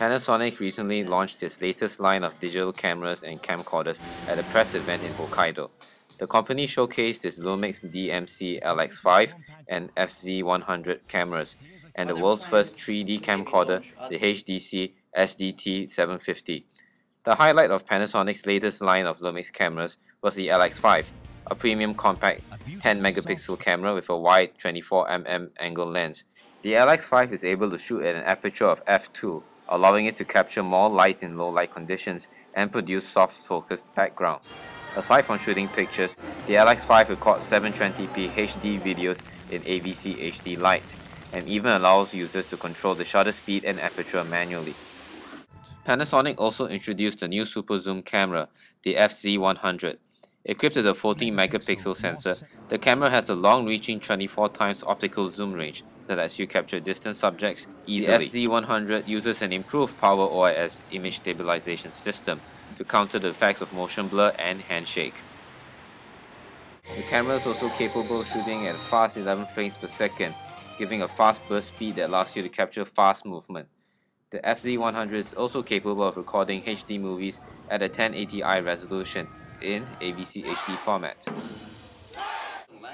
Panasonic recently launched its latest line of digital cameras and camcorders at a press event in Hokkaido. The company showcased its Lumix DMC LX5 and FZ100 cameras and the world's first 3D camcorder, the HDC SDT750. The highlight of Panasonic's latest line of Lumix cameras was the LX5, a premium compact 10 megapixel camera with a wide 24mm angle lens. The LX5 is able to shoot at an aperture of f2 allowing it to capture more light in low light conditions and produce soft focused backgrounds. Aside from shooting pictures, the LX5 records 720p HD videos in AVCHD Lite and even allows users to control the shutter speed and aperture manually. Panasonic also introduced a new super zoom camera, the FZ100. Equipped with a 14 megapixel sensor, the camera has a long-reaching 24 times optical zoom range that lets you capture distant subjects easily. The FZ100 uses an improved Power OIS image stabilization system to counter the effects of motion blur and handshake. The camera is also capable of shooting at fast 11 frames per second, giving a fast burst speed that allows you to capture fast movement. The FZ100 is also capable of recording HD movies at a 1080i resolution in AVC HD format.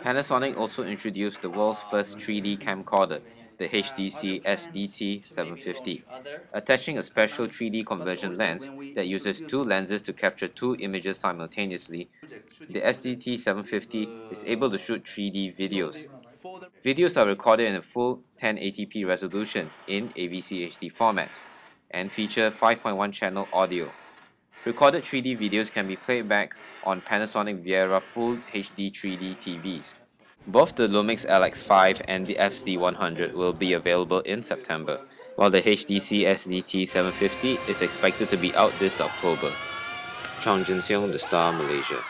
Panasonic also introduced the world's first 3D camcorder, the HDC SDT750, attaching a special 3D conversion lens that uses two lenses to capture two images simultaneously. The SDT750 is able to shoot 3D videos. Videos are recorded in a full 1080p resolution in AVC HD format and feature 5.1 channel audio. Recorded 3D videos can be played back on Panasonic Viera Full HD 3D TVs. Both the Lumix LX5 and the FZ100 will be available in September, while the HDC SDT750 is expected to be out this October. Chong Jin Seong, The Star, Malaysia.